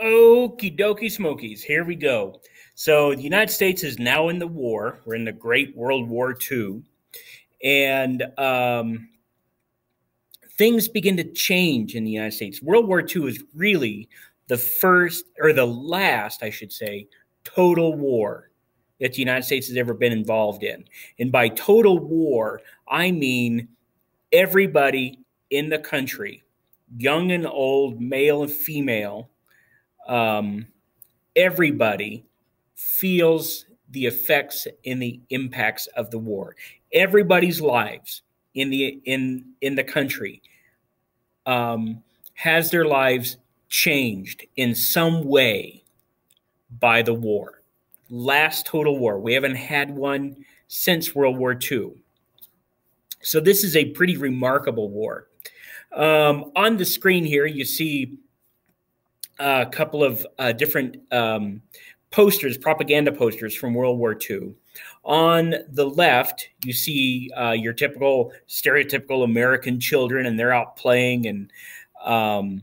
Okie dokie smokies, here we go. So the United States is now in the war. We're in the Great World War II. And um, things begin to change in the United States. World War II is really the first, or the last, I should say, total war that the United States has ever been involved in. And by total war, I mean everybody in the country, young and old, male and female, um, everybody feels the effects and the impacts of the war. Everybody's lives in the in in the country um, has their lives changed in some way by the war. Last total war. We haven't had one since World War II. So this is a pretty remarkable war. Um, on the screen here, you see a couple of uh, different um, posters, propaganda posters from World War II. On the left, you see uh, your typical stereotypical American children, and they're out playing, and um,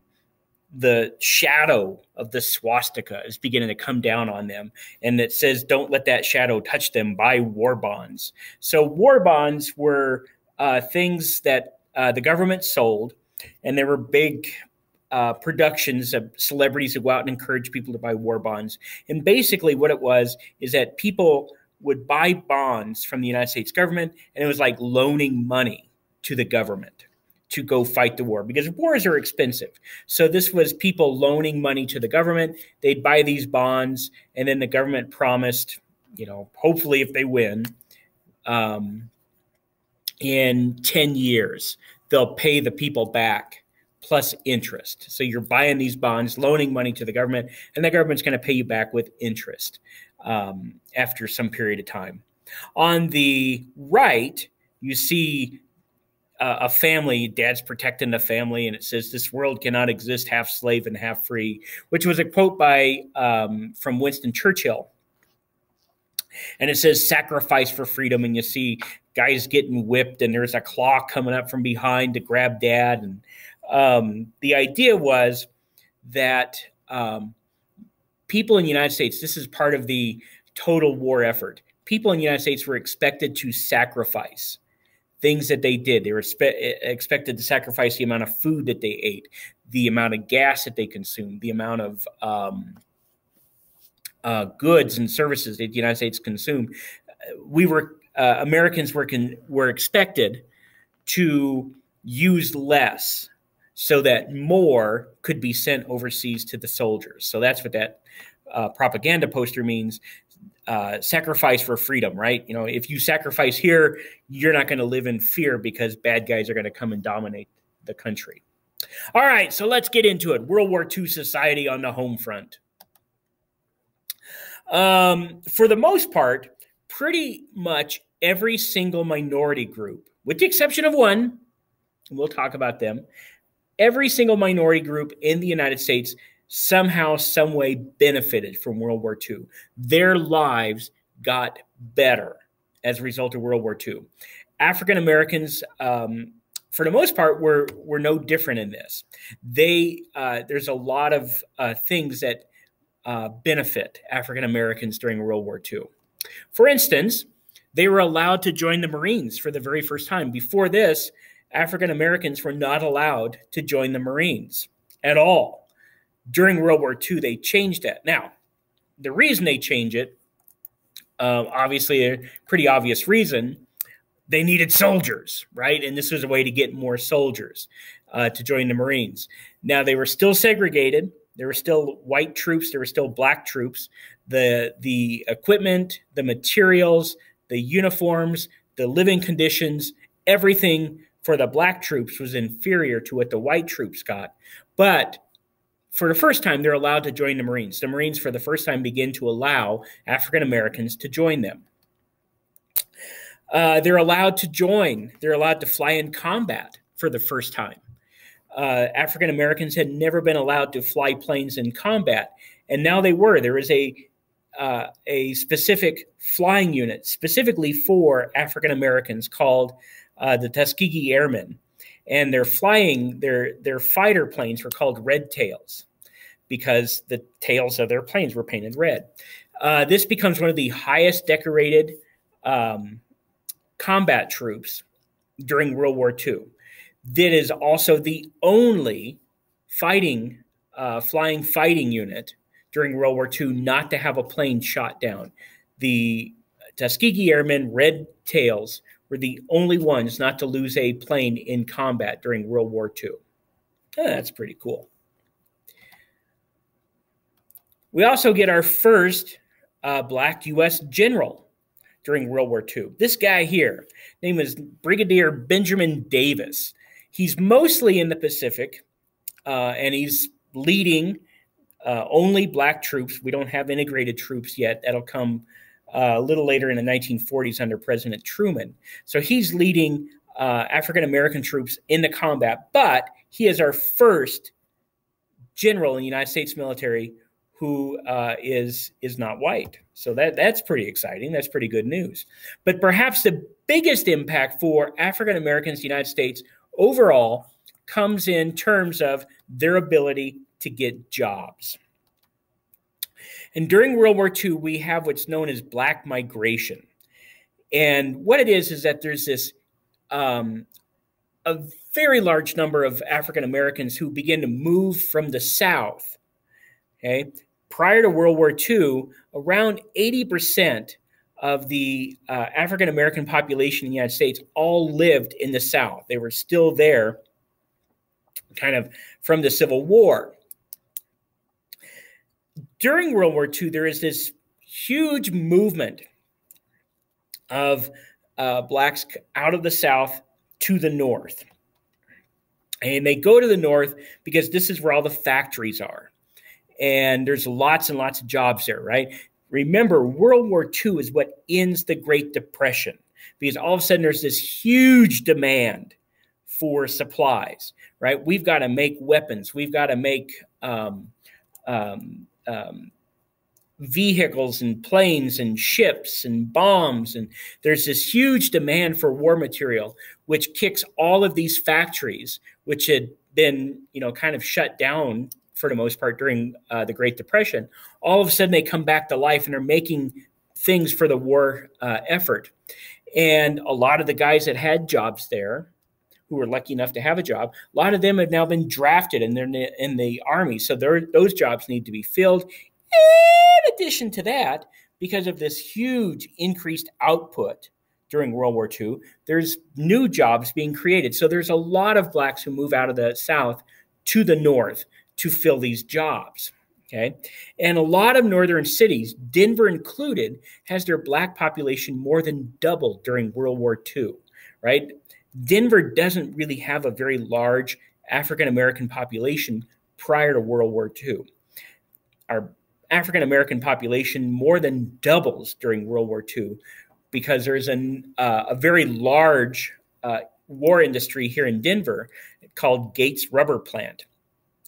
the shadow of the swastika is beginning to come down on them. And it says, Don't let that shadow touch them, buy war bonds. So, war bonds were uh, things that uh, the government sold, and they were big uh, productions of celebrities who go out and encourage people to buy war bonds. And basically, what it was is that people would buy bonds from the United States government, and it was like loaning money to the government to go fight the war because wars are expensive. So this was people loaning money to the government. They'd buy these bonds, and then the government promised, you know, hopefully if they win, um, in 10 years, they'll pay the people back plus interest. So you're buying these bonds, loaning money to the government, and the government's going to pay you back with interest um, after some period of time. On the right, you see a family, dad's protecting the family, and it says, This world cannot exist half slave and half free, which was a quote by um, from Winston Churchill. And it says, Sacrifice for freedom. And you see guys getting whipped, and there's a claw coming up from behind to grab dad. And um, the idea was that um, people in the United States, this is part of the total war effort. People in the United States were expected to sacrifice things that they did. They were expected to sacrifice the amount of food that they ate, the amount of gas that they consumed, the amount of um, uh, goods and services that the United States consumed. We were uh, Americans were were expected to use less so that more could be sent overseas to the soldiers. So that's what that uh, propaganda poster means. Uh, sacrifice for freedom, right? You know, if you sacrifice here, you're not going to live in fear because bad guys are going to come and dominate the country. All right, so let's get into it. World War II society on the home front. Um, for the most part, pretty much every single minority group, with the exception of one, we'll talk about them, every single minority group in the United States somehow, some way benefited from World War II. Their lives got better as a result of World War II. African Americans, um, for the most part, were were no different in this. They uh, there's a lot of uh, things that uh, benefit African Americans during World War II. For instance, they were allowed to join the Marines for the very first time. Before this, African Americans were not allowed to join the Marines at all. During World War II, they changed that. Now, the reason they changed it, uh, obviously, a pretty obvious reason, they needed soldiers, right? And this was a way to get more soldiers uh, to join the Marines. Now, they were still segregated. There were still white troops. There were still black troops. The the equipment, the materials, the uniforms, the living conditions, everything for the black troops was inferior to what the white troops got. But for the first time, they're allowed to join the Marines. The Marines, for the first time, begin to allow African Americans to join them. Uh, they're allowed to join, they're allowed to fly in combat for the first time. Uh, African Americans had never been allowed to fly planes in combat, and now they were. There was a uh, a specific flying unit specifically for African Americans called uh, the Tuskegee Airmen, and they're flying their their fighter planes were called Red Tails. because the tails of their planes were painted red. Uh, this becomes one of the highest decorated um, combat troops during World War II. That is also the only fighting, uh, flying fighting unit during World War II not to have a plane shot down. The Tuskegee Airmen, Red Tails, were the only ones not to lose a plane in combat during World War II. Oh, that's pretty cool. We also get our first uh, black U.S. general during World War II. This guy here, name is Brigadier Benjamin Davis. He's mostly in the Pacific, uh, and he's leading uh, only black troops. We don't have integrated troops yet. That'll come uh, a little later in the 1940s under President Truman. So he's leading uh, African American troops in the combat, but he is our first general in the United States military who uh, is is not white. So that that's pretty exciting. That's pretty good news. But perhaps the biggest impact for African Americans in the United States overall comes in terms of their ability to get jobs. And during World War II, we have what's known as black migration. And what it is is that there's this um, a very large number of African Americans who begin to move from the South okay, prior to World War II, around 80% of the uh, African American population in the United States all lived in the South. They were still there kind of from the Civil War. During World War II, there is this huge movement of uh, blacks out of the South to the North. And they go to the North because this is where all the factories are and there's lots and lots of jobs there, right? Remember, World War II is what ends the Great Depression because all of a sudden there's this huge demand for supplies, right? We've got to make weapons, we've got to make um, um, um, vehicles and planes and ships and bombs. And there's this huge demand for war material, which kicks all of these factories, which had been, you know, kind of shut down for the most part during uh, the Great Depression, all of a sudden they come back to life and are making things for the war uh, effort. And a lot of the guys that had jobs there, who were lucky enough to have a job, a lot of them have now been drafted and they're in the, in the army. So those jobs need to be filled. In addition to that, because of this huge increased output during World War II, there's new jobs being created. So there's a lot of blacks who move out of the South to the North to fill these jobs. Okay. And a lot of northern cities, Denver included, has their black population more than doubled during World War II, right? Denver doesn't really have a very large African American population prior to World War II. Our African American population more than doubles during World War II because there's an, uh, a very large uh, war industry here in Denver called Gates Rubber Plant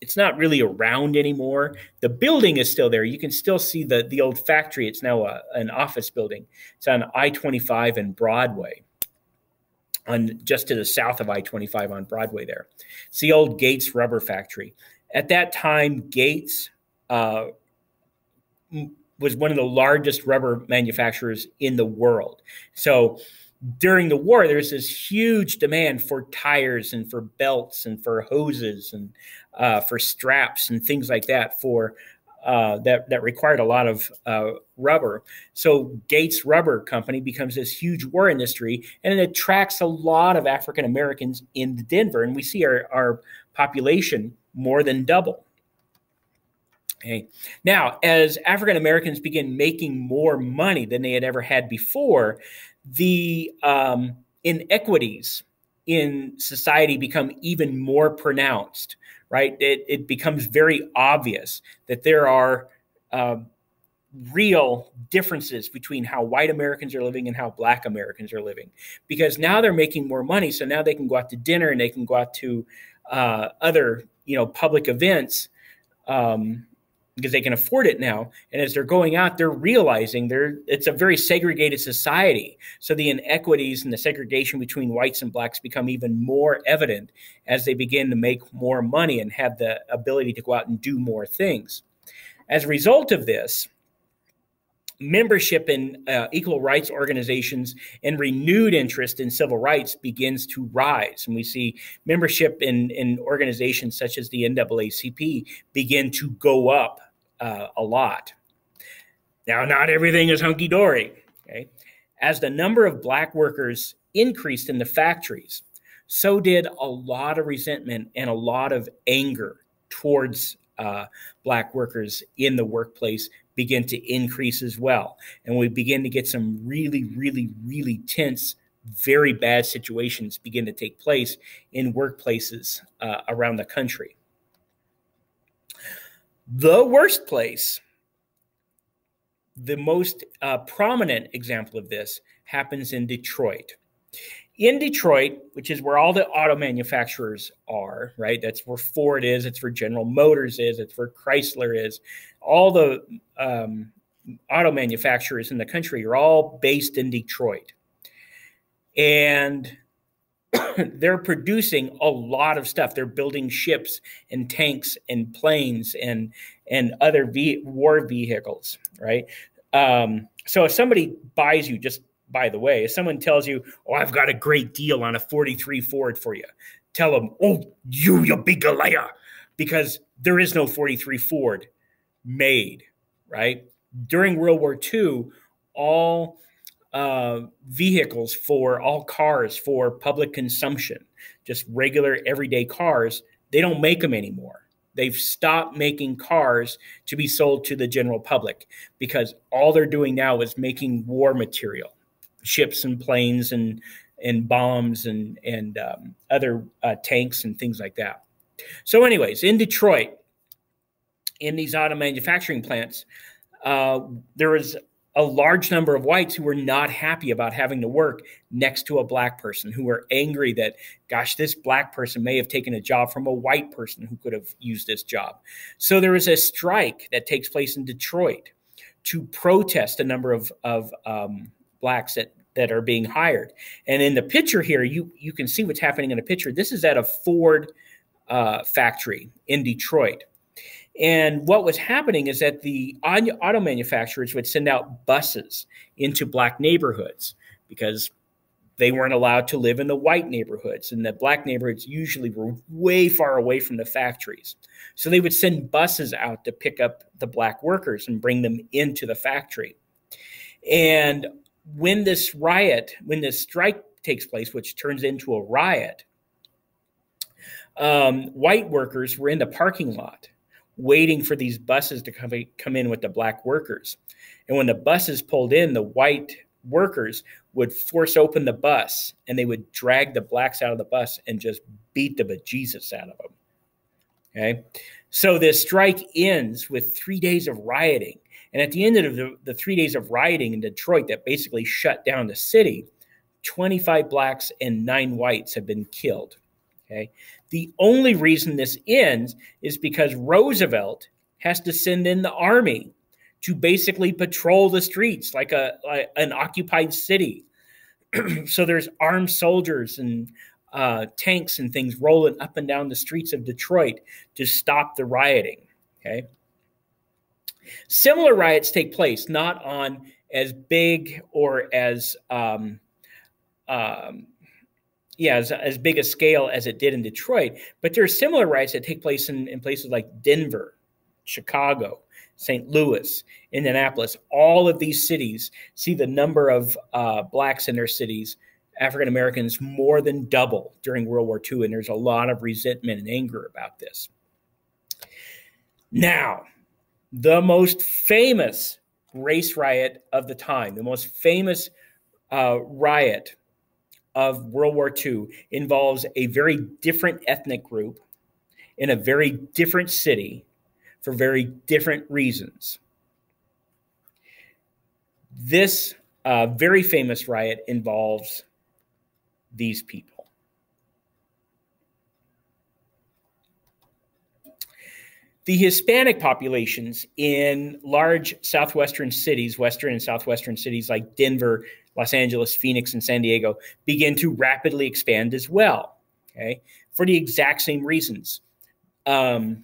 it's not really around anymore. The building is still there. You can still see the the old factory. It's now a, an office building. It's on I twenty five and Broadway, on just to the south of I twenty five on Broadway. There, it's the old Gates Rubber Factory. At that time, Gates uh, was one of the largest rubber manufacturers in the world. So during the war, there's this huge demand for tires and for belts and for hoses and uh, for straps and things like that for uh, that that required a lot of uh, rubber. So Gates Rubber Company becomes this huge war industry, and it attracts a lot of African Americans in Denver, and we see our, our population more than double. Okay. Now, as African Americans begin making more money than they had ever had before, the um, inequities in society become even more pronounced, right? It, it becomes very obvious that there are uh, real differences between how white Americans are living and how black Americans are living because now they're making more money. So now they can go out to dinner and they can go out to uh, other, you know, public events. Um, because they can afford it now. And as they're going out, they're realizing they're it's a very segregated society. So the inequities and the segregation between whites and blacks become even more evident as they begin to make more money and have the ability to go out and do more things. As a result of this, membership in uh, equal rights organizations and renewed interest in civil rights begins to rise. And we see membership in, in organizations such as the NAACP begin to go up uh, a lot. Now, not everything is hunky dory. Okay? As the number of black workers increased in the factories, so did a lot of resentment and a lot of anger towards uh, black workers in the workplace begin to increase as well. And we begin to get some really, really, really tense, very bad situations begin to take place in workplaces uh, around the country. The worst place, the most uh, prominent example of this happens in Detroit in Detroit, which is where all the auto manufacturers are, right? That's where Ford is, it's where General Motors is, it's where Chrysler is. All the um, auto manufacturers in the country are all based in Detroit. And they're producing a lot of stuff. They're building ships and tanks and planes and and other ve- war vehicles, right? Um, so if somebody buys you just by the way. If someone tells you, "Oh, I've got a great deal on a 43 Ford for you," tell them, "Oh, you you big liar," because there is no 43 Ford made. Right during World War II, all uh, vehicles for all cars for public consumption, just regular everyday cars, they don't make them anymore. They've stopped making cars to be sold to the general public because all they're doing now is making war material ships and planes and and bombs and and um, other uh, tanks and things like that. So, anyways, in Detroit, in these auto manufacturing plants, uh, there was a large number of whites who were not happy about having to work next to a black person, who were angry that, gosh, this black person may have taken a job from a white person who could have used this job. So there is a strike that takes place in Detroit to protest a number of, of um, blacks that that are being hired. And in the picture here, you you can see what's happening in the picture. This is at a Ford uh, factory in Detroit. And what was happening is that the auto manufacturers would send out buses into black neighborhoods because they weren't allowed to live in the white neighborhoods. And the black neighborhoods usually were way far away from the factories. So they would send buses out to pick up the black workers and bring them into the factory. And when this riot, when this strike takes place, which turns into a riot, um, white workers were in the parking lot waiting for these buses to come, come in with the black workers. And when the buses pulled in, the white workers would force open the bus and they would drag the blacks out of the bus and just beat the bejesus out of them. Okay. So this strike ends with three days of rioting. And at the end of the, the three days of rioting in Detroit that basically shut down the city, 25 blacks and nine whites have been killed. Okay. The only reason this ends is because Roosevelt has to send in the army to basically patrol the streets like a like an occupied city. so there's armed soldiers and uh, tanks and things rolling up and down the streets of Detroit to stop the rioting. Okay. Similar riots take place, not on as big or as um, um, yeah, as, as big a scale as it did in Detroit, but there are similar riots that take place in, in places like Denver, Chicago, St. Louis, Indianapolis. All of these cities see the number of uh, blacks in their cities, African Americans, more than double during World War II, and there's a lot of resentment and anger about this. Now, the most famous race riot of the time, the most famous uh, riot of World War II involves a very different ethnic group in a very different city for very different reasons. This uh, very famous riot involves these people. the Hispanic populations in large southwestern cities, western and southwestern cities like Denver, Los Angeles, Phoenix, and San Diego, begin to rapidly expand as well. Okay, for the exact same reasons. Um,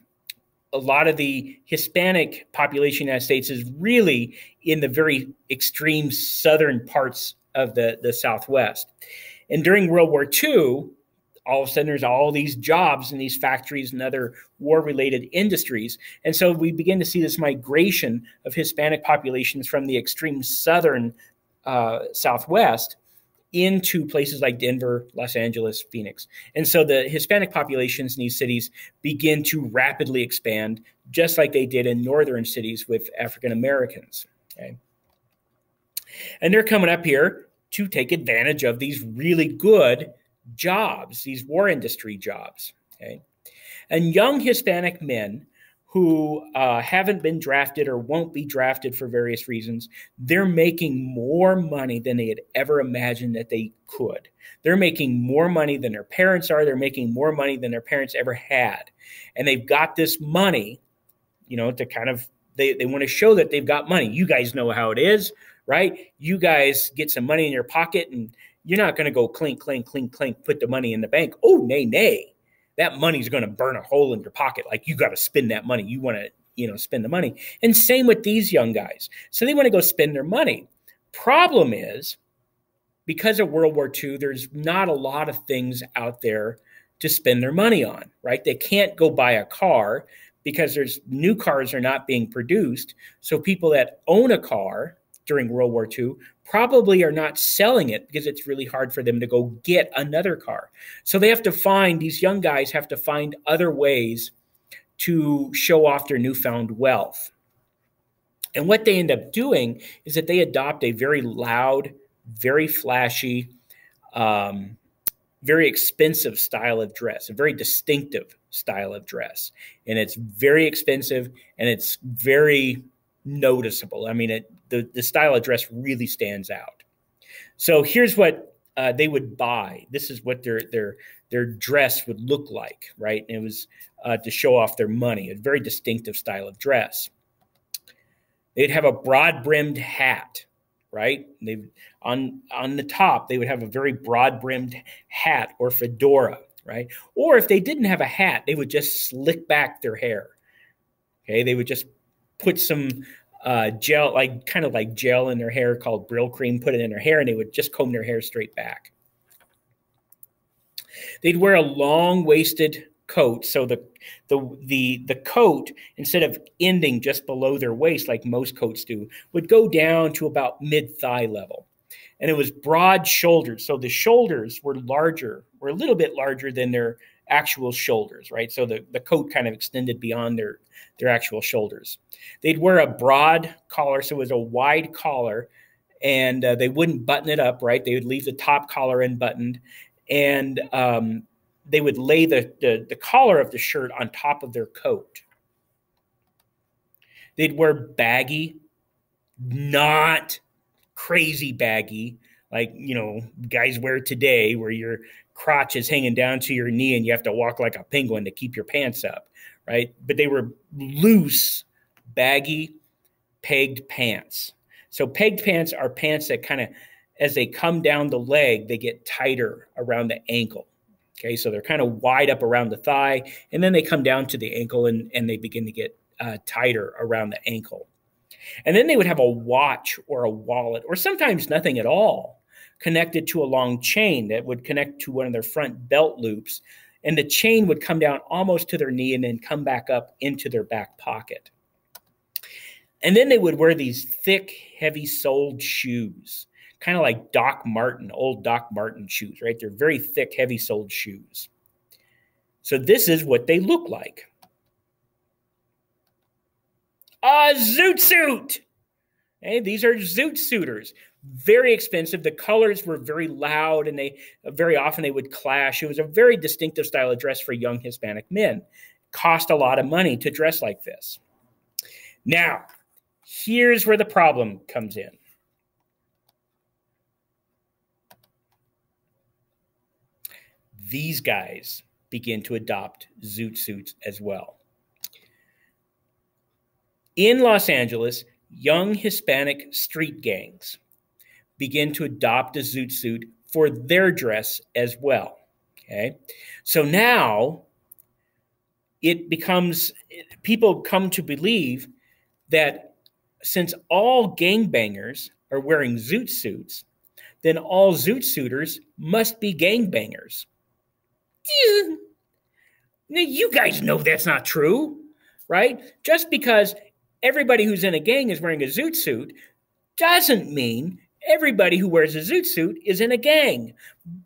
a lot of the Hispanic population in the United States is really in the very extreme southern parts of the, the Southwest. And during World War II, all of a sudden there's all these jobs in these factories and other war related industries. And so we begin to see this migration of Hispanic populations from the extreme southern uh, Southwest into places like Denver, Los Angeles, Phoenix. And so the Hispanic populations in these cities begin to rapidly expand, just like they did in northern cities with African Americans. Okay. And they're coming up here to take advantage of these really good jobs, these war industry jobs. Okay. And young Hispanic men who uh, haven't been drafted or won't be drafted for various reasons, they're making more money than they had ever imagined that they could. They're making more money than their parents are. They're making more money than their parents ever had. And they've got this money, you know, to kind of, they, they want to show that they've got money. You guys know how it is, right? You guys get some money in your pocket and you're not going to go clink, clink, clink, clink, put the money in the bank. Oh, nay, nay that money's going to burn a hole in your pocket. Like you got to spend that money. You want to, you know, spend the money. And same with these young guys. So they want to go spend their money. Problem is, because of World War II, there's not a lot of things out there to spend their money on, right? They can't go buy a car because there's new cars are not being produced. So people that own a car during World War II probably are not selling it because it's really hard for them to go get another car. So they have to find, these young guys have to find other ways to show off their newfound wealth. And what they end up doing is that they adopt a very loud, very flashy, um, very expensive style of dress, a very distinctive style of dress. And it's very expensive and it's very noticeable. I mean, it, the, the style of dress really stands out. So here's what uh, they would buy. This is what their their their dress would look like, right? And it was uh, to show off their money, a very distinctive style of dress. They'd have a broad brimmed hat, right? They on on the top they would have a very broad brimmed hat or fedora, right? Or if they didn't have a hat, they would just slick back their hair. Okay, they would just put some uh, gel, like kind of like gel in their hair called Brylcreem, put it in their hair, and they would just comb their hair straight back. They'd wear a long waisted coat, so the the the the coat instead of ending just below their waist like most coats do, would go down to about mid thigh level, and it was broad shoulders. So the shoulders were larger, were a little bit larger than their actual shoulders, right? So the, the coat kind of extended beyond their, their actual shoulders. They'd wear a broad collar, so it was a wide collar, and uh, they wouldn't button it up, right? They would leave the top collar unbuttoned, and um, they would lay the, the, the collar of the shirt on top of their coat. They'd wear baggy, not crazy baggy, like you know guys wear today, where you're crotch is hanging down to your knee and you have to walk like a penguin to keep your pants up, right? But they were loose, baggy, pegged pants. So pegged pants are pants that kind of, as they come down the leg, they get tighter around the ankle. Okay, so they're kind of wide up around the thigh, and then they come down to the ankle and, and they begin to get uh, tighter around the ankle. And then they would have a watch or a wallet, or sometimes nothing at all connected to a long chain that would connect to one of their front belt loops. And the chain would come down almost to their knee and then come back up into their back pocket. And then they would wear these thick, heavy soled shoes, kind of like Doc Martin, old Doc Martin shoes, right? They're very thick, heavy soled shoes. So this is what they look like. A zoot suit. Hey, these are zoot suiters very expensive. The colors were very loud and they very often they would clash. It was a very distinctive style of dress for young Hispanic men. Cost a lot of money to dress like this. Now, here's where the problem comes in. These guys begin to adopt zoot suits as well. In Los Angeles, young Hispanic street gangs begin to adopt a zoot suit for their dress as well. Okay. So now it becomes, people come to believe that since all gangbangers are wearing zoot suits, then all zoot suiters must be gangbangers. Now, you guys know that's not true, right? Just because everybody who's in a gang is wearing a zoot suit doesn't mean everybody who wears a zoot suit is in a gang.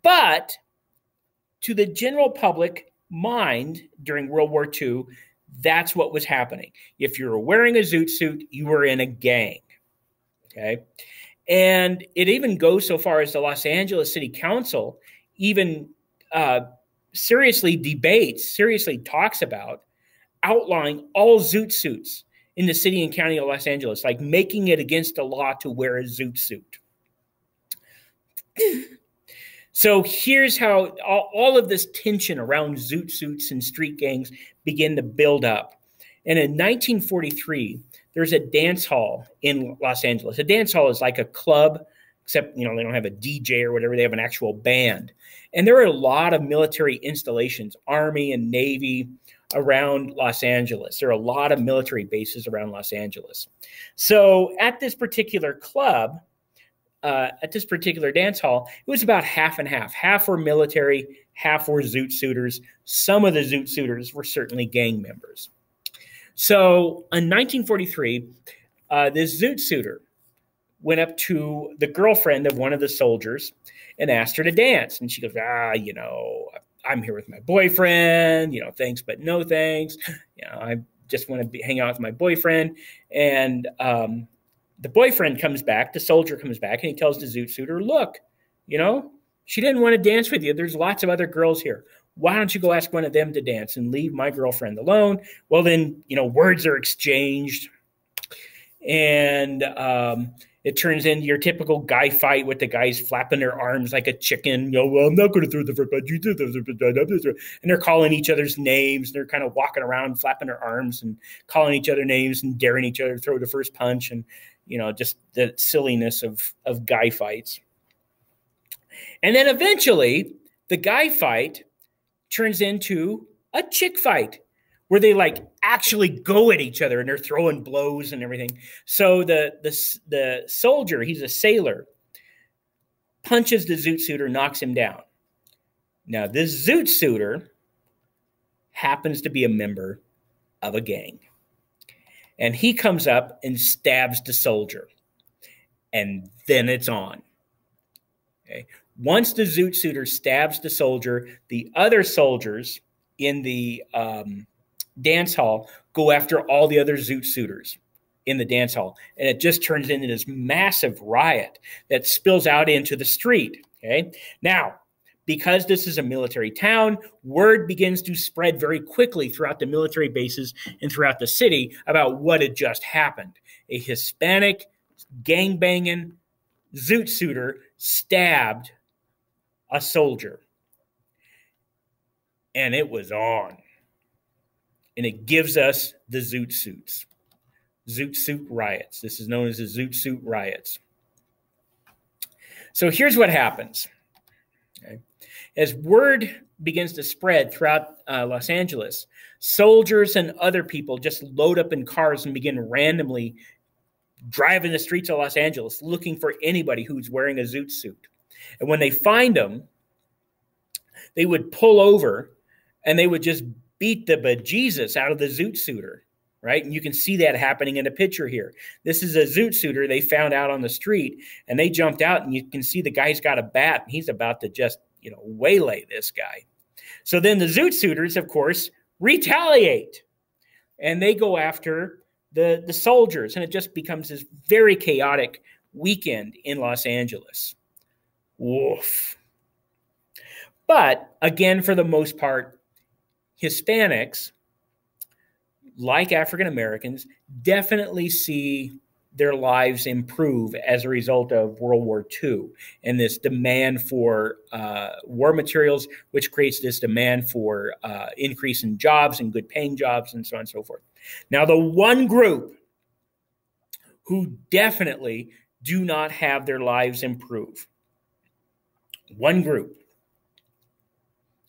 But to the general public mind during World War II, that's what was happening. If you were wearing a zoot suit, you were in a gang. Okay. And it even goes so far as the Los Angeles City Council even uh, seriously debates, seriously talks about outlawing all zoot suits in the city and county of Los Angeles, like making it against the law to wear a zoot suit. So here's how all, all, of this tension around zoot suits and street gangs begin to build up. And in 1943, there's a dance hall in Los Angeles. A dance hall is like a club, except you know they don't have a DJ or whatever. They have an actual band, and there are a lot of military installations, Army and Navy, around Los Angeles. There are a lot of military bases around Los Angeles. So at this particular club, uh, at this particular dance hall, it was about half and half. Half were military, half were zoot suiters. Some of the zoot suiters were certainly gang members. So in 1943, uh, this zoot Suiter went up to the girlfriend of one of the soldiers and asked her to dance. And she goes, Ah, you know, I'm here with my boyfriend, you know, thanks, but no thanks. You know, I just want to be, hang out with my boyfriend. And um, the boyfriend comes back, the soldier comes back, and he tells the zoot suiter, Look, you know, she didn't want to dance with you. There's lots of other girls here why don't you go ask one of them to dance and leave my girlfriend alone? Well, then, you know, words are exchanged and um, it turns into your typical guy fight with the guys flapping their arms like a chicken. You know, well, I'm not going to throw the first punch. You do the and they're calling each other's names. They're kind of walking around, flapping their arms and calling each other names and daring each other to throw the first punch. And you know, just the silliness of of guy fights. And then eventually, the guy fight turns into a chick fight where they like actually go at each other and they're throwing blows and everything. So the the the soldier, he's a sailor, punches the zoot suiter, knocks him down. Now this zoot suiter happens to be a member of a gang. And he comes up and stabs the soldier. And then it's on. Okay. Once the zoot suiter stabs the soldier, the other soldiers in the um, dance hall go after all the other zoot suiters in the dance hall. And it just turns into this massive riot that spills out into the street. Okay. Now, because this is a military town, word begins to spread very quickly throughout the military bases and throughout the city about what had just happened. A Hispanic gangbanging zoot suiter stabbed a soldier. And it was on. And it gives us the Zoot suits, Zoot suit riots. This is known as the Zoot suit riots. So here's what happens. As word begins to spread throughout uh, Los Angeles, soldiers and other people just load up in cars and begin randomly driving the streets of Los Angeles looking for anybody who's wearing a zoot suit. And when they find them, they would pull over and they would just beat the bejesus out of the zoot suiter, right? And you can see that happening in the picture here. This is a zoot suiter they found out on the street and they jumped out and you can see the guy's got a bat and he's about to just, you know, waylay this guy. So then the zoot Suiters, of course, retaliate and they go after the, the soldiers and it just becomes this very chaotic weekend in Los Angeles. Woof. But again, for the most part, Hispanics, like African Americans, definitely see their lives improve as a result of World War II and this demand for uh, war materials, which creates this demand for uh, increase in jobs and good paying jobs and so on and so forth. Now, the one group who definitely do not have their lives improve. One group.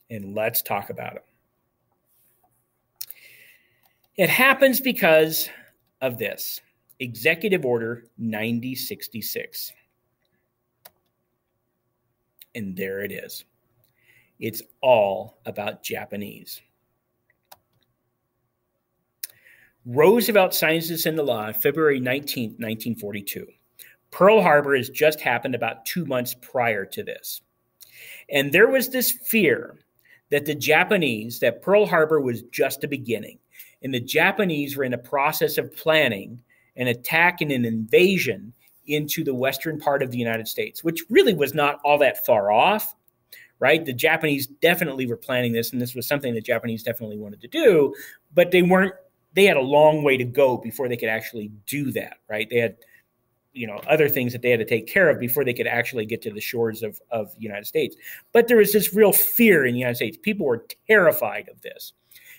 And let's talk about it. It happens because of this Executive Order 9066. And there it is. It's all about Japanese. Roosevelt signs this into law February 19, 1942. Pearl Harbor has just happened about two months prior to this. And there was this fear that the Japanese, that Pearl Harbor was just a beginning, and the Japanese were in a process of planning an attack and an invasion into the western part of the United States, which really was not all that far off, right? The Japanese definitely were planning this, and this was something the Japanese definitely wanted to do, but they weren't they had a long way to go before they could actually do that, right? They had, you know, other things that they had to take care of before they could actually get to the shores of, of the United States. But there was this real fear in the United States. People were terrified of this.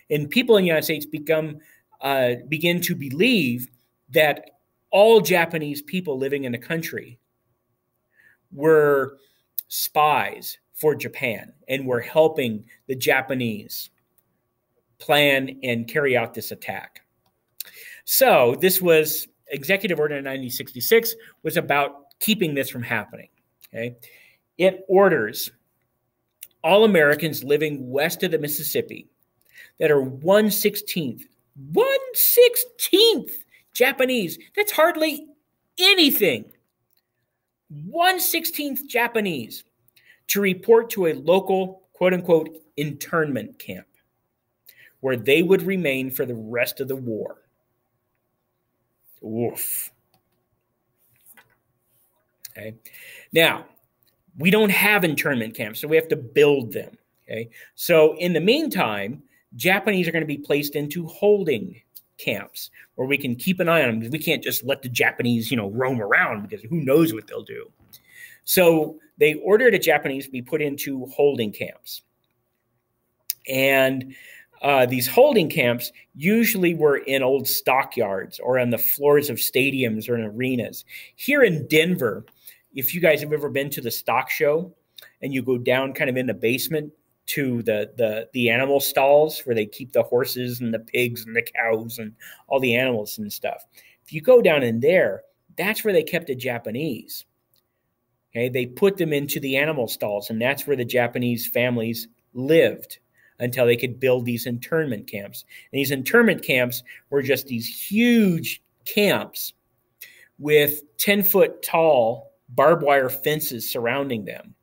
And people in the United States become uh, begin to believe that all Japanese people living in the country were spies for Japan and were helping the Japanese plan and carry out this attack. So this was Executive Order 9066 was about keeping this from happening. Okay, it orders all Americans living west of the Mississippi that are 1 16th, 1 16th Japanese. That's hardly anything. 1 16th Japanese to report to a local quote unquote internment camp where they would remain for the rest of the war. Woof. Okay. Now, we don't have internment camps, so we have to build them. Okay. So in the meantime, Japanese are going to be placed into holding camps where we can keep an eye on them because we can't just let the Japanese, you know, roam around because who knows what they'll do. So they ordered the Japanese to be put into holding camps. And uh, these holding camps usually were in old stockyards or on the floors of stadiums or in arenas. Here in Denver, if you guys have ever been to the stock show and you go down kind of in the basement to the the the animal stalls where they keep the horses and the pigs and the cows and all the animals and stuff. If you go down in there, that's where they kept the Japanese. Okay, they put them into the animal stalls, and that's where the Japanese families lived until they could build these internment camps. And these internment camps were just these huge camps with 10 foot tall barbed wire fences surrounding them.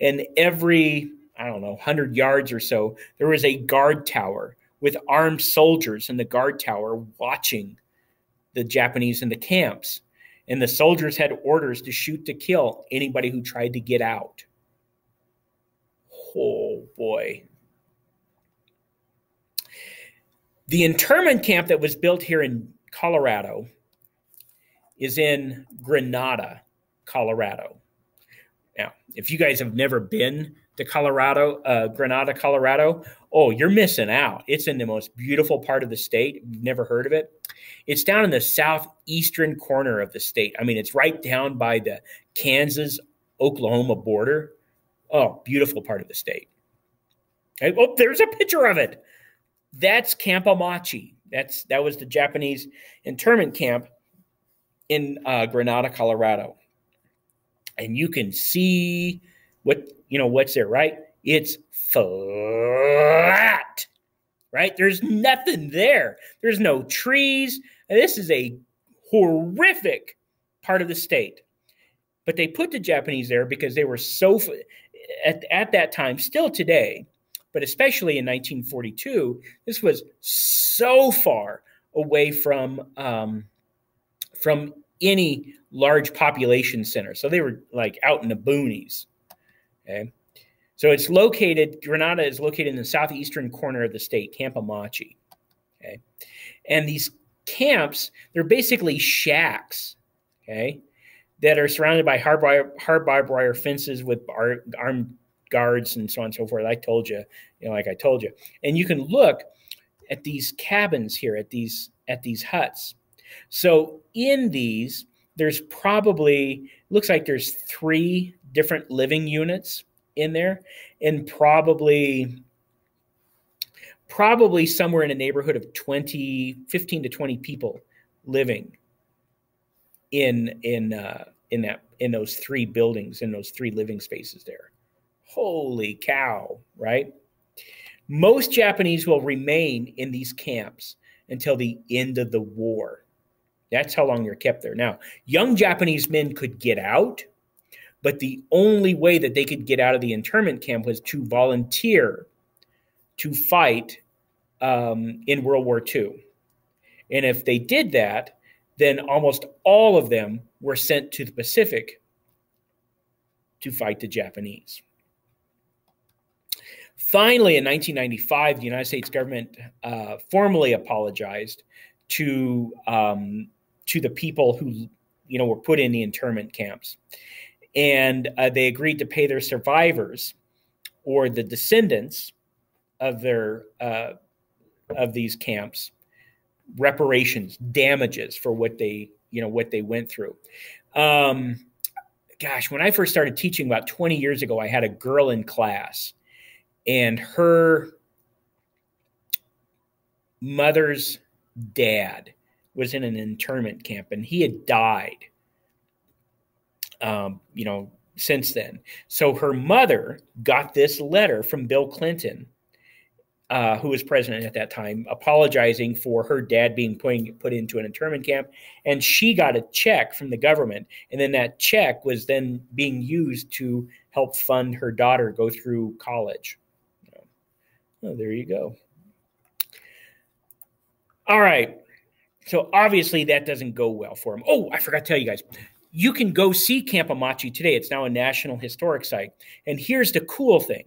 And every, I don't know, 100 yards or so, there was a guard tower with armed soldiers in the guard tower watching the Japanese in the camps. And the soldiers had orders to shoot to kill anybody who tried to get out. Oh boy, The internment camp that was built here in Colorado is in Granada, Colorado. Now, if you guys have never been to Colorado, uh, Granada, Colorado, oh, you're missing out. It's in the most beautiful part of the state. Never heard of it. It's down in the southeastern corner of the state. I mean, it's right down by the Kansas Oklahoma border. Oh, beautiful part of the state. Okay, oh, there's a picture of it. That's Camp Amache. That's that was the Japanese internment camp in uh, Granada, Colorado, and you can see what you know what's there, right? It's flat, right? There's nothing there. There's no trees. This is a horrific part of the state. But they put the Japanese there because they were so at, at that time, still today, but especially in 1942, this was so far away from um, from any large population center. So they were like out in the boonies. Okay. So it's located, Granada is located in the southeastern corner of the state, Camp Amache. Okay. And these camps, they're basically shacks, okay, that are surrounded by hard wire, hard barbed wire fences with armed guards and so on and so forth. I told you, you know, like I told you. And you can look at these cabins here, at these at these huts. So in these, there's probably looks like there's three different living units in there, and probably probably somewhere in a neighborhood of 20 15 to 20 people living in in uh, in that in those three buildings in those three living spaces there. Holy cow right? Most japanese will remain in these camps until the end of the war. That's how long they're kept there. Now young japanese men could get out but the only way that they could get out of the internment camp was to volunteer to fight um, in World War II. And if they did that, then almost all of them were sent to the Pacific to fight the Japanese. Finally, in 1995, the United States government uh, formally apologized to um, to the people who, you know, were put in the internment camps, and uh, they agreed to pay their survivors or the descendants of their uh, of these camps reparations damages for what they you know what they went through. Um, gosh when i first started teaching about 20 years ago i had a girl in class and her mother's dad was in an internment camp and he had died um, you know since then so her mother got this letter from bill clinton uh, who was president at that time, apologizing for her dad being put, put into an internment camp. And she got a check from the government. And then that check was then being used to help fund her daughter go through college. Oh, there you go. All right. So obviously that doesn't go well for him. Oh, I forgot to tell you guys. You can go see Camp Amache today. It's now a National Historic Site. And here's the cool thing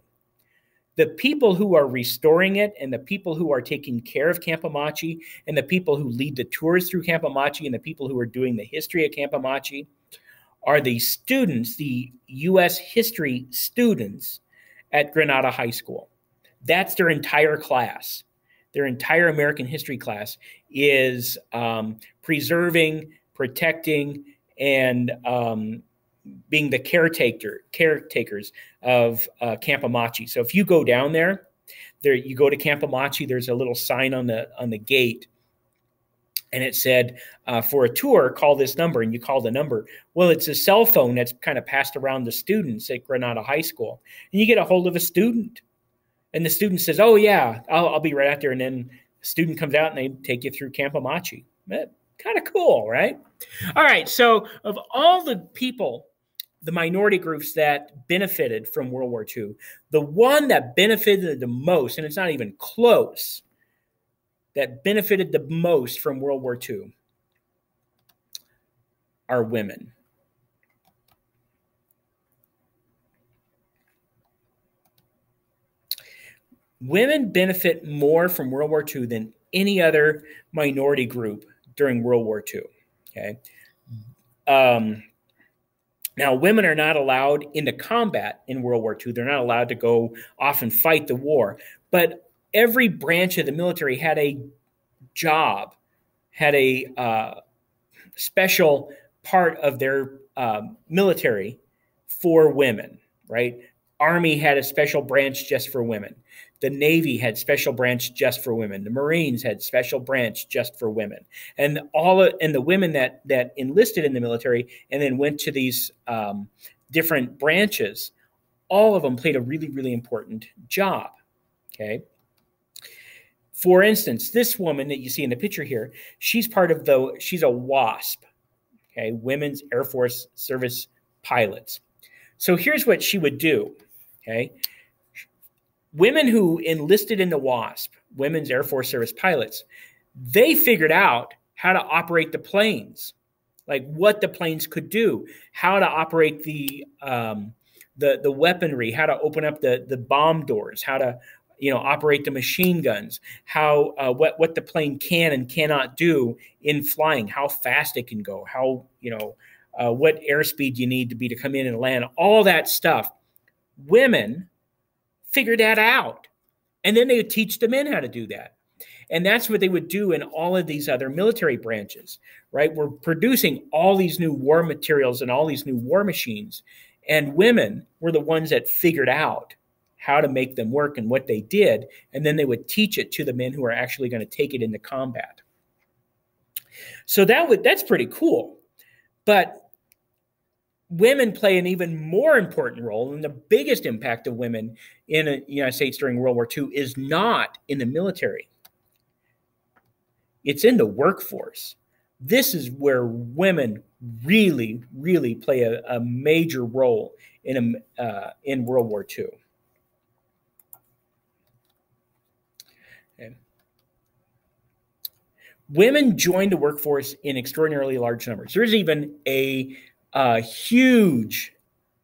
the people who are restoring it and the people who are taking care of Camp Amache and the people who lead the tours through Camp Amache and the people who are doing the history of Camp Amache are the students, the U.S. history students at Granada High School. That's their entire class. Their entire American history class is um, preserving, protecting, and um, being the caretaker caretakers of uh. So if you go down there, there you go to Camp Amache. There's a little sign on the on the gate, and it said uh, for a tour, call this number, and you call the number. Well, it's a cell phone that's kind of passed around the students at Granada High School, and you get a hold of a student, and the student says, "Oh yeah, I'll, I'll be right out there," and then the student comes out and they take you through Camp Amache. Kind of cool, right? All right. So of all the people the minority groups that benefited from World War II. The one that benefited the most, and it's not even close, that benefited the most from World War II are women. Women benefit more from World War II than any other minority group during World War II. Okay. Um, now, women are not allowed into combat in World War II. They're not allowed to go off and fight the war. But every branch of the military had a job, had a uh, special part of their uh, military for women, right? Army had a special branch just for women. The Navy had special branch just for women. The Marines had special branch just for women. And all of, and the women that that enlisted in the military and then went to these um, different branches, all of them played a really really important job. Okay. For instance, this woman that you see in the picture here, she's part of the she's a WASP, okay, Women's Air Force Service Pilots. So here's what she would do. Okay women who enlisted in the WASP, Women's Air Force Service pilots, they figured out how to operate the planes, like what the planes could do, how to operate the um, the the weaponry, how to open up the the bomb doors, how to you know operate the machine guns, how uh, what what the plane can and cannot do in flying, how fast it can go, how you know uh, what airspeed you need to be to come in and land, all that stuff. Women figure that out. And then they would teach the men how to do that. And that's what they would do in all of these other military branches, right? We're producing all these new war materials and all these new war machines. And women were the ones that figured out how to make them work and what they did. And then they would teach it to the men who are actually going to take it into combat. So that would that's pretty cool. But women play an even more important role and the biggest impact of women in the united states during world war ii is not in the military. It's in the workforce. This is where women really really play a, a major role in a, uh, in world war ii okay. women joined the workforce in extraordinarily large numbers. There's even a a huge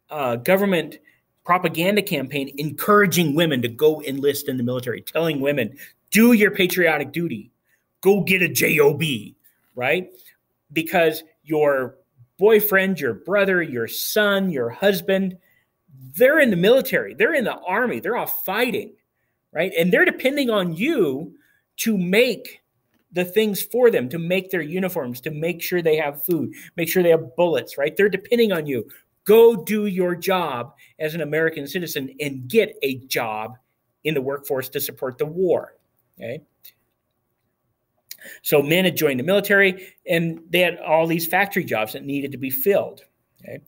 uh, government propaganda campaign encouraging women to go enlist in the military, telling women, do your patriotic duty, go get a job, right? Because your boyfriend, your brother, your son, your husband, they're in the military, they're in the army, they're all fighting, right? And they're depending on you to make the things for them to make their uniforms, to make sure they have food, make sure they have bullets, right? They're depending on you. Go do your job as an American citizen and get a job in the workforce to support the war. Okay. So men had joined the military and they had all these factory jobs that needed to be filled. Okay.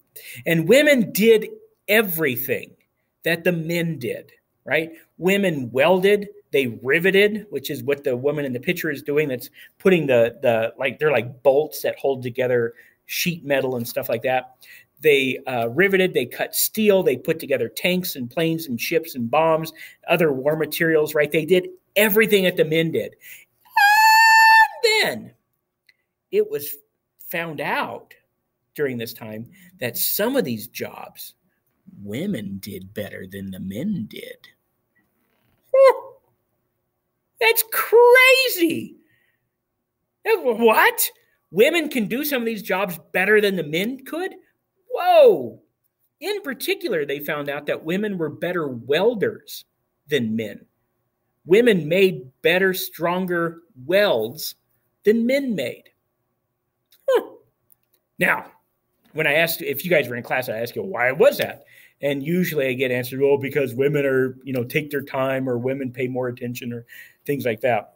And women did everything that the men did, right? Women welded, they riveted, which is what the woman in the picture is doing. That's putting the the like they're like bolts that hold together sheet metal and stuff like that. They uh, riveted, they cut steel, they put together tanks and planes and ships and bombs, other war materials, right? They did everything that the men did. And then it was found out during this time that some of these jobs women did better than the men did. That's crazy. Uh, what? Women can do some of these jobs better than the men could? Whoa. In particular, they found out that women were better welders than men. Women made better, stronger welds than men made. Huh. Now, when I asked if you guys were in class, I asked you why it was that, and usually I get answered, well, because women are, you know, take their time, or women pay more attention, or things like that.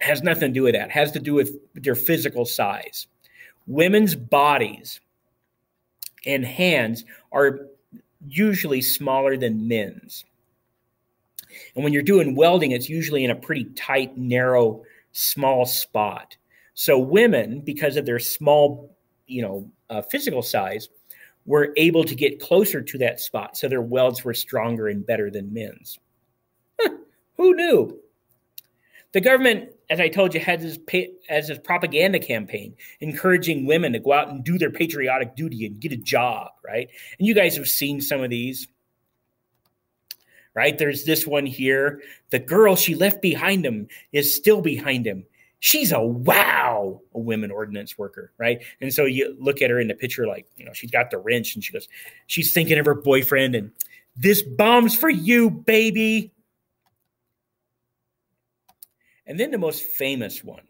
Has nothing to do with that. Has to do with their physical size. Women's bodies and hands are usually smaller than men's. And when you're doing welding, it's usually in a pretty tight, narrow, small spot. So women, because of their small, you know, uh, physical size, were able to get closer to that spot. So their welds were stronger and better than men's. Who knew? The government, as I told you, had this as a propaganda campaign, encouraging women to go out and do their patriotic duty and get a job, right? And you guys have seen some of these, right? There's this one here. The girl she left behind him is still behind him. She's a wow, a women ordinance worker, right? And so you look at her in the picture, like, you know, she's got the wrench and she goes, she's thinking of her boyfriend and this bomb's for you, baby. And then the most famous one,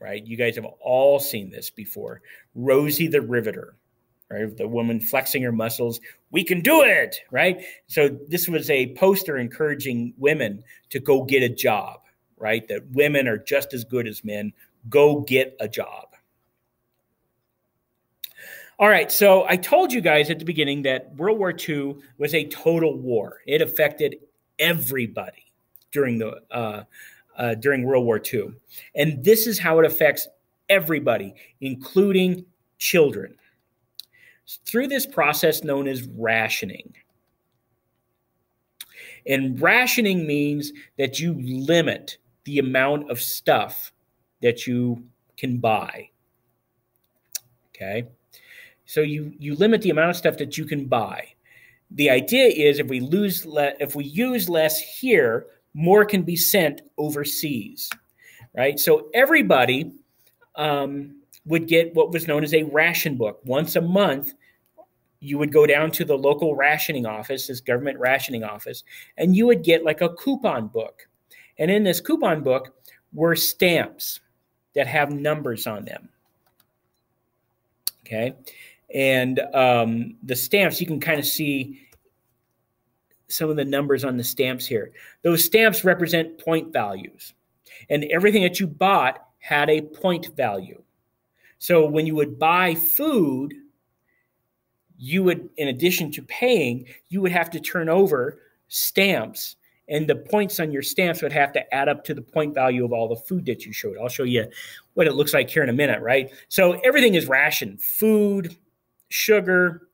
right? You guys have all seen this before Rosie the Riveter, right? The woman flexing her muscles. We can do it, right? So this was a poster encouraging women to go get a job, right? That women are just as good as men. Go get a job. All right, so I told you guys at the beginning that World War II was a total war. It affected everybody during the uh, uh, during World War II. And this is how it affects everybody, including children. Through this process known as rationing. And rationing means that you limit the amount of stuff that you can buy. Okay? So you you limit the amount of stuff that you can buy. The idea is if we lose le- if we use less here, more can be sent overseas, right? So everybody um, would get what was known as a ration book. Once a month, you would go down to the local rationing office, this government rationing office, and you would get like a coupon book. And in this coupon book were stamps that have numbers on them. Okay. And um, the stamps, you can kind of see some of the numbers on the stamps here. Those stamps represent point values, and everything that you bought had a point value. So when you would buy food, you would, in addition to paying, you would have to turn over stamps, and the points on your stamps would have to add up to the point value of all the food that you showed. I'll show you what it looks like here in a minute, right? So everything is rationed food, sugar,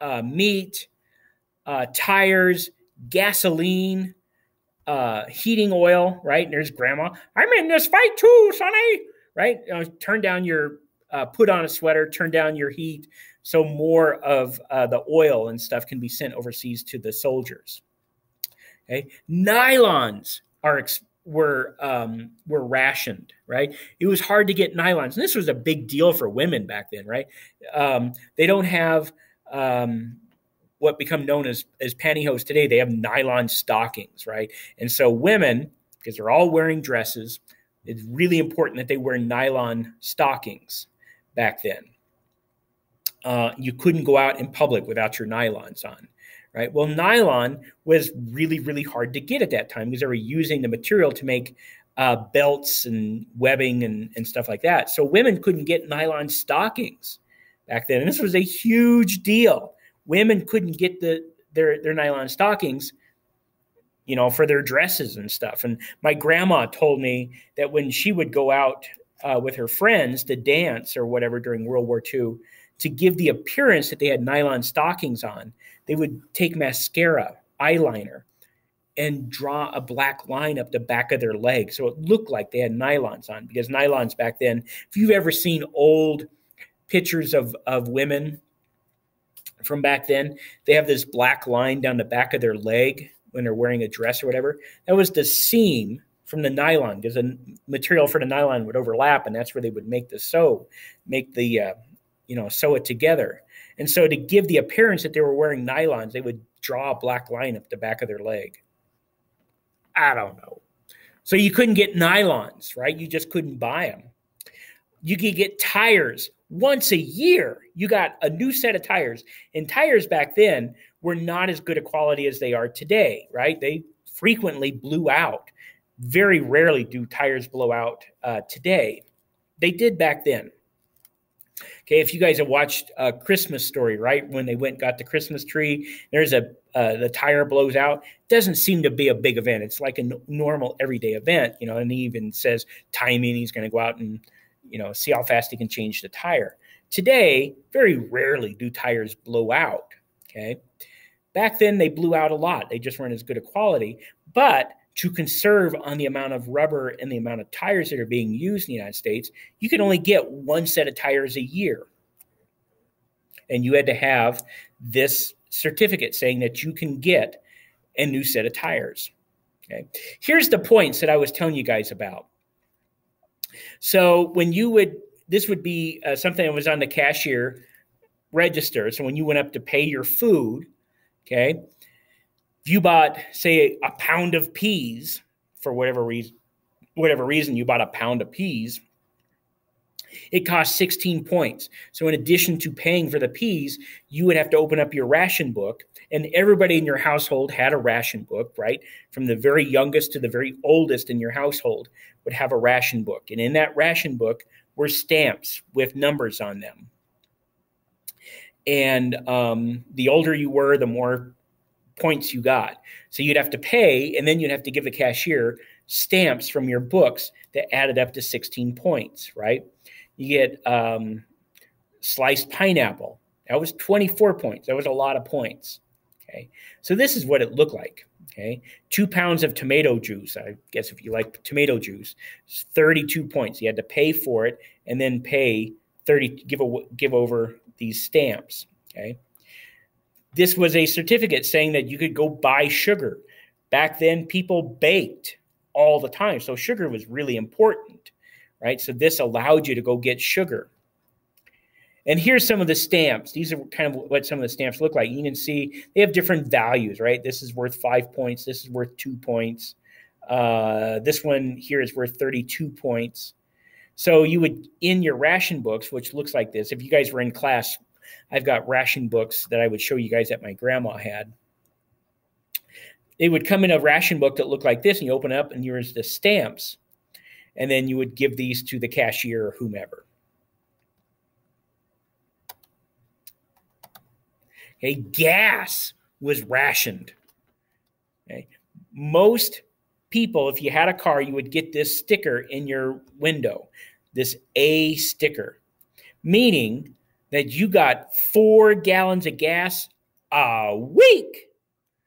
uh, meat, uh, tires, gasoline, uh, heating oil, right? And there's grandma. I'm in this fight too, Sonny, right? Turn down your, uh, put on a sweater, turn down your heat, so more of uh, the oil and stuff can be sent overseas to the soldiers. Okay, nylons are were um, were rationed. Right, it was hard to get nylons, and this was a big deal for women back then. Right, um, they don't have um, what become known as as pantyhose today. They have nylon stockings. Right, and so women, because they're all wearing dresses, it's really important that they wear nylon stockings back then. Uh, you couldn't go out in public without your nylons on right? Well, nylon was really, really hard to get at that time because they were using the material to make uh, belts and webbing and, and stuff like that. So women couldn't get nylon stockings back then. And this was a huge deal. Women couldn't get the their their nylon stockings, you know, for their dresses and stuff. And my grandma told me that when she would go out uh, with her friends to dance or whatever during World War II, to give the appearance that they had nylon stockings on, they would take mascara, eyeliner, and draw a black line up the back of their leg. So it looked like they had nylons on because nylons back then, if you've ever seen old pictures of, of women from back then, they have this black line down the back of their leg when they're wearing a dress or whatever. That was the seam from the nylon because the material for the nylon would overlap and that's where they would make the sew, make the, uh, you know, sew it together. And so to give the appearance that they were wearing nylons, they would draw a black line up the back of their leg. I don't know. So you couldn't get nylons, right? You just couldn't buy them. You could get tires once a year. You got a new set of tires. And tires back then were not as good a quality as they are today, right? They frequently blew out. Very rarely do tires blow out uh, today. They did back then. Okay, if you guys have watched a Christmas Story, right, when they went got the Christmas tree, there's a uh, the tire blows out. Doesn't seem to be a big event. It's like a normal everyday event, you know. And he even says timing. He's going to go out and you know see how fast he can change the tire. Today, very rarely do tires blow out. Okay, back then they blew out a lot. They just weren't as good a quality, but to conserve on the amount of rubber and the amount of tires that are being used in the United States, you can only get one set of tires a year. And you had to have this certificate saying that you can get a new set of tires. Okay. Here's the points that I was telling you guys about. So when you would, this would be uh, something that was on the cashier register. So when you went up to pay your food, okay, you bought, say, a pound of peas for whatever reason, whatever reason you bought a pound of peas, it cost 16 points. So in addition to paying for the peas, you would have to open up your ration book. And everybody in your household had a ration book, right? From the very youngest to the very oldest in your household would have a ration book. And in that ration book were stamps with numbers on them. And um, the older you were, the more points you got. So you'd have to pay, and then you'd have to give the cashier stamps from your books that added up to 16 points, right? You get um, sliced pineapple. That was 24 points. That was a lot of points. Okay. So this is what it looked like. Okay. Two pounds of tomato juice. I guess if you like tomato juice, 32 points. You had to pay for it and then pay 30, give, a, give over these stamps. Okay. This was a certificate saying that you could go buy sugar. Back then, people baked all the time. So sugar was really important, right? So this allowed you to go get sugar. And here's some of the stamps. These are kind of what some of the stamps look like. You can see they have different values, right? This is worth five points. This is worth two points. Uh, this one here is worth 32 points. So you would, in your ration books, which looks like this, if you guys were in class, I've got ration books that I would show you guys that my grandma had. It would come in a ration book that looked like this, and you open up, and here's the stamps. And then you would give these to the cashier or whomever. Okay, gas was rationed. Okay, most people, if you had a car, you would get this sticker in your window, this A sticker, meaning that you got four gallons of gas a week.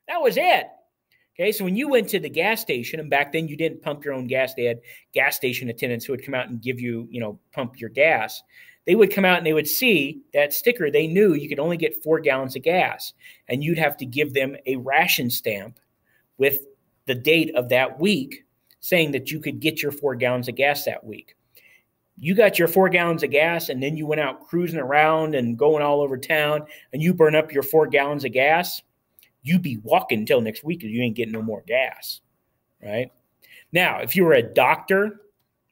That was it. Okay, so when you went to the gas station, and back then you didn't pump your own gas, they had gas station attendants who would come out and give you, you know, pump your gas. They would come out and they would see that sticker. They knew you could only get four gallons of gas, and you'd have to give them a ration stamp with the date of that week saying that you could get your four gallons of gas that week. You got your four gallons of gas, and then you went out cruising around and going all over town, and you burn up your four gallons of gas. You be walking until next week because you ain't getting no more gas, right? Now, if you were a doctor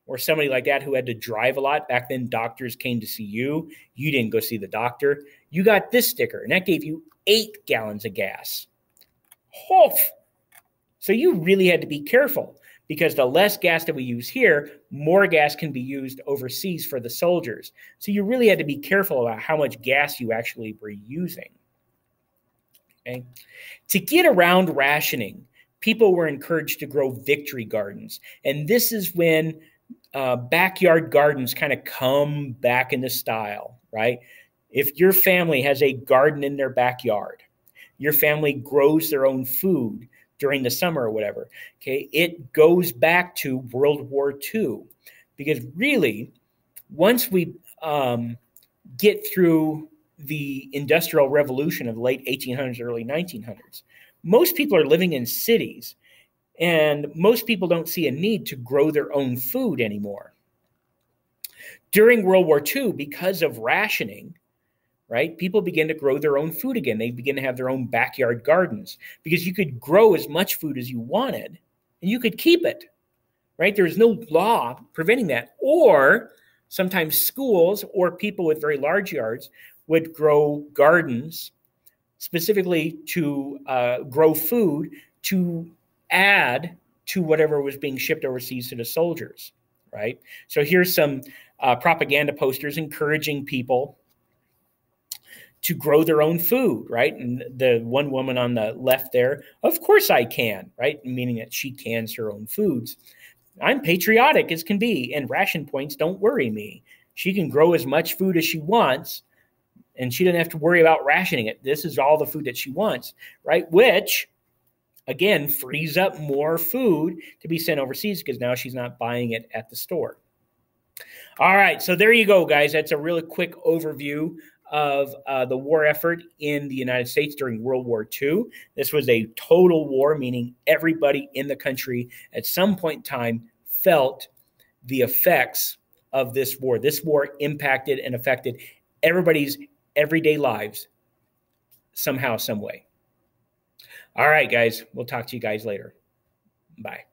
or somebody like that who had to drive a lot, back then doctors came to see you. You didn't go see the doctor. You got this sticker, and that gave you eight gallons of gas. Oh, so you really had to be careful because the less gas that we use here, more gas can be used overseas for the soldiers. So you really had to be careful about how much gas you actually were using. Okay. To get around rationing, people were encouraged to grow victory gardens. And this is when uh, backyard gardens kind of come back into style, right? If your family has a garden in their backyard, your family grows their own food, during the summer or whatever. Okay, it goes back to World War II because really, once we um, get through the Industrial Revolution of late 1800s, early 1900s, most people are living in cities, and most people don't see a need to grow their own food anymore. During World War II, because of rationing, right? People begin to grow their own food again. They begin to have their own backyard gardens because you could grow as much food as you wanted and you could keep it, right? There's no law preventing that. Or sometimes schools or people with very large yards would grow gardens specifically to uh, grow food to add to whatever was being shipped overseas to the soldiers, right? So here's some uh, propaganda posters encouraging people to grow their own food, right? And the one woman on the left there, of course I can, right? Meaning that she cans her own foods. I'm patriotic as can be, and ration points don't worry me. She can grow as much food as she wants, and she doesn't have to worry about rationing it. This is all the food that she wants, right? Which, again, frees up more food to be sent overseas because now she's not buying it at the store. All right, so there you go, guys. That's a really quick overview of uh, the war effort in the United States during World War II. This was a total war, meaning everybody in the country at some point in time felt the effects of this war. This war impacted and affected everybody's everyday lives somehow, some way. All right, guys, we'll talk to you guys later. Bye.